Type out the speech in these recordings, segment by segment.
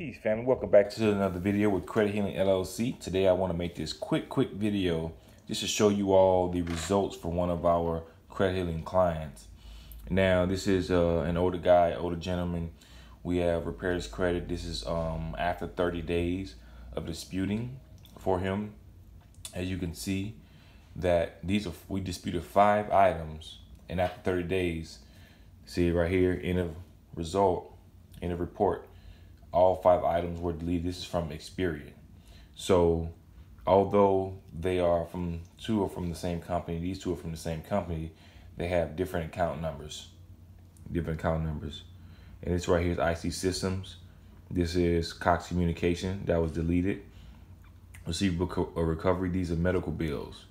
Peace family, welcome back to another video with Credit Healing LLC. Today I want to make this quick, quick video just to show you all the results for one of our credit healing clients. Now this is uh, an older guy, older gentleman. We have repaired his credit. This is um, after 30 days of disputing for him. As you can see that these are, we disputed five items and after 30 days, see right here in the result, in the report, all five items were deleted. This is from Experian. So although they are from two are from the same company, these two are from the same company, they have different account numbers. Different account numbers. And this right here is IC Systems. This is Cox Communication that was deleted. Receivable uh, recovery, these are medical bills,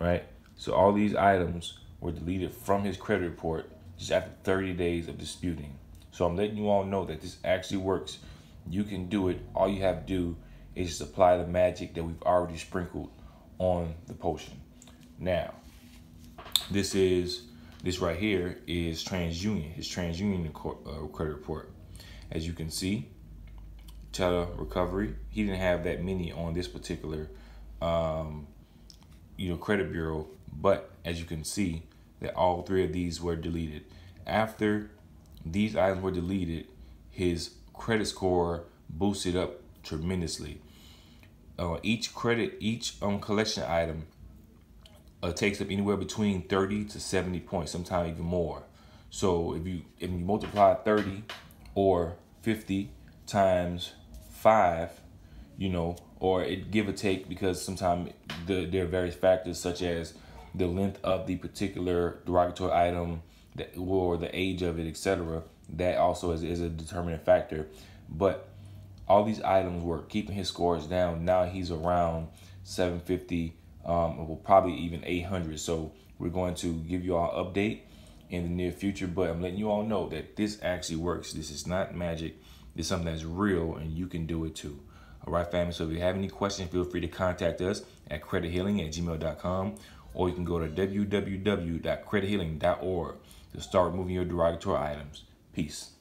right? So all these items were deleted from his credit report just after 30 days of disputing. So I'm letting you all know that this actually works. You can do it. All you have to do is just apply the magic that we've already sprinkled on the potion. Now, this is this right here is TransUnion, his TransUnion uh, credit report. As you can see, Tele Recovery, he didn't have that many on this particular, um, you know, credit bureau. But as you can see, that all three of these were deleted after these items were deleted, his credit score boosted up tremendously. Uh, each credit, each um, collection item uh, takes up anywhere between 30 to 70 points, sometimes even more. So if you if you multiply 30 or 50 times five, you know, or it give or take because sometimes the, there are various factors such as the length of the particular derogatory item, or the age of it, etc. That also is, is a determining factor. But all these items were keeping his scores down. Now he's around 750, um, well, probably even 800. So we're going to give you all update in the near future. But I'm letting you all know that this actually works. This is not magic. This is something that's real, and you can do it too. All right, family. So if you have any questions, feel free to contact us at credithealing at gmail.com or you can go to www.credithealing.org to start removing your derogatory items. Peace.